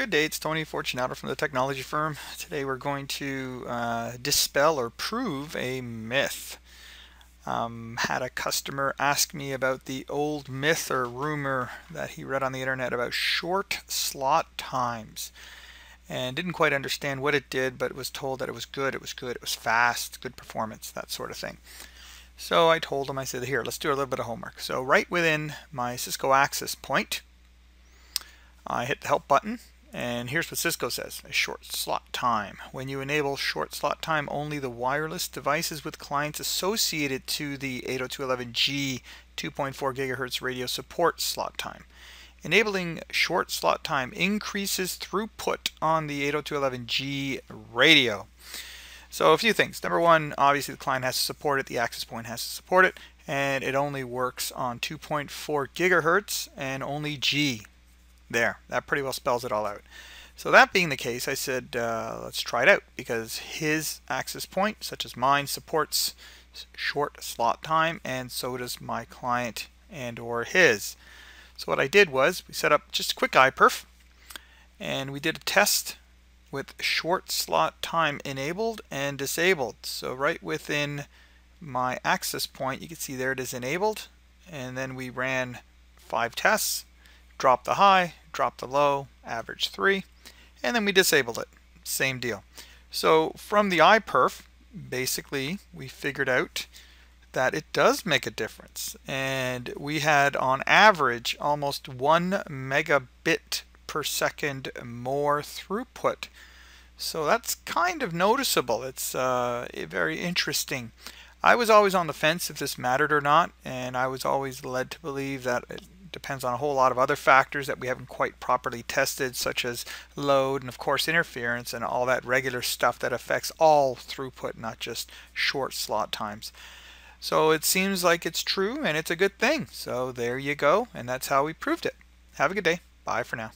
Good day, it's Tony Fortunato from the technology firm. Today we're going to uh, dispel or prove a myth. Um, had a customer ask me about the old myth or rumor that he read on the internet about short slot times and didn't quite understand what it did but was told that it was good, it was good, it was fast, good performance, that sort of thing. So I told him, I said, here, let's do a little bit of homework. So right within my Cisco access point, I hit the help button and here's what Cisco says, a short slot time. When you enable short slot time, only the wireless devices with clients associated to the 802.11g 2.4 gigahertz radio support slot time. Enabling short slot time increases throughput on the 802.11g radio. So a few things. Number one, obviously the client has to support it, the access point has to support it, and it only works on 2.4 gigahertz and only G. There, that pretty well spells it all out. So that being the case, I said, uh, let's try it out because his access point, such as mine, supports short slot time and so does my client and or his. So what I did was we set up just a quick iPerf and we did a test with short slot time enabled and disabled. So right within my access point, you can see there it is enabled and then we ran five tests dropped the high, drop the low, average 3, and then we disabled it. Same deal. So from the iPerf, basically we figured out that it does make a difference. And we had on average almost 1 megabit per second more throughput. So that's kind of noticeable. It's uh, very interesting. I was always on the fence if this mattered or not, and I was always led to believe that it depends on a whole lot of other factors that we haven't quite properly tested, such as load and, of course, interference and all that regular stuff that affects all throughput, not just short slot times. So it seems like it's true and it's a good thing. So there you go, and that's how we proved it. Have a good day. Bye for now.